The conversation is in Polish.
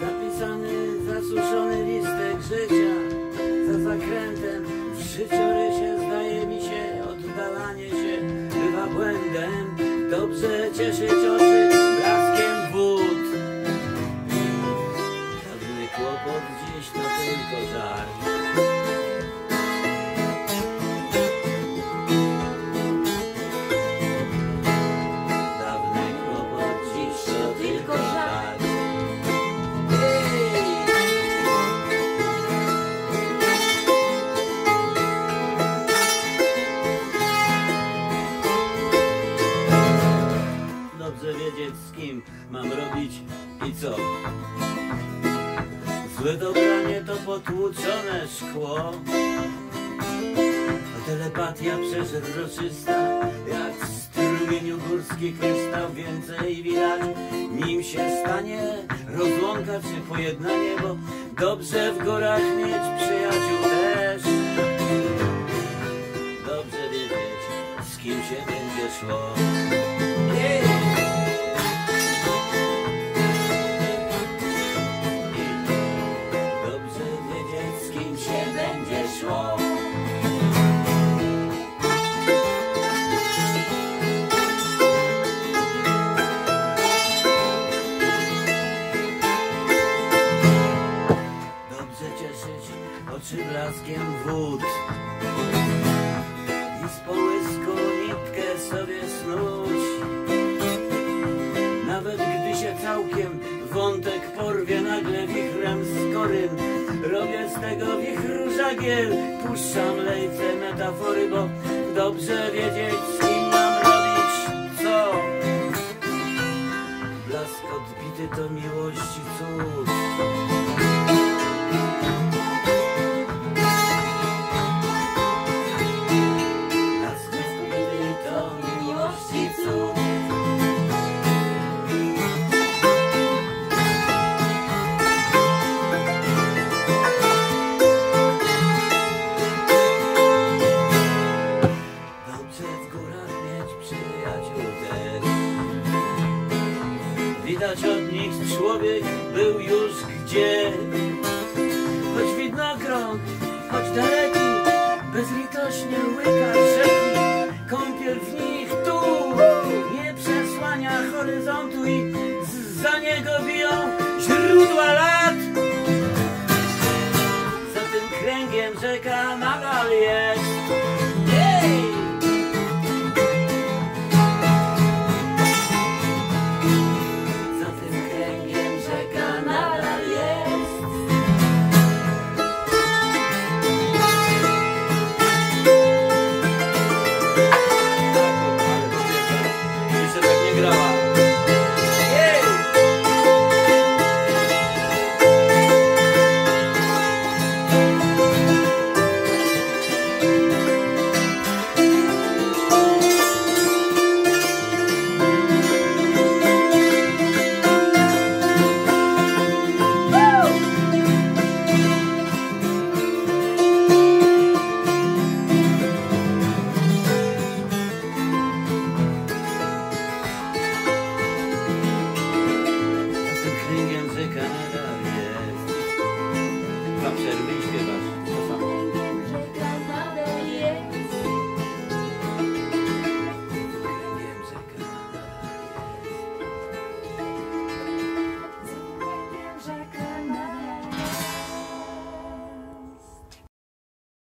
Zapisany, zasuszony listek życia. Za zakrętem w życiorysie zdaje mi się Oddalanie się bywa błędem. Dobrze cieszyć oczy wiedzieć z kim mam robić i co. Złe dobranie to potłuczone szkło. A telepatia przeźroczysta Jak w strumieniu górski krystał Więcej widać. Nim się stanie Rozłąka czy pojednanie Bo dobrze w górach mieć przyjaciół też. Dobrze wiedzieć z kim się będzie szło wątek porwie Nagle wichrem skorym Robię z tego wichru żagiel Puszczam lejce metafory Bo dobrze wiedzieć z kim mam robić co. Blask odbity to miłości cud Widać od nich człowiek był już gdzie Choć widnokrąg, choć daleki Bezlitośnie łyka rzeki. Kąpiel w nich tu Nie przesłania horyzontu I za niego biją źródła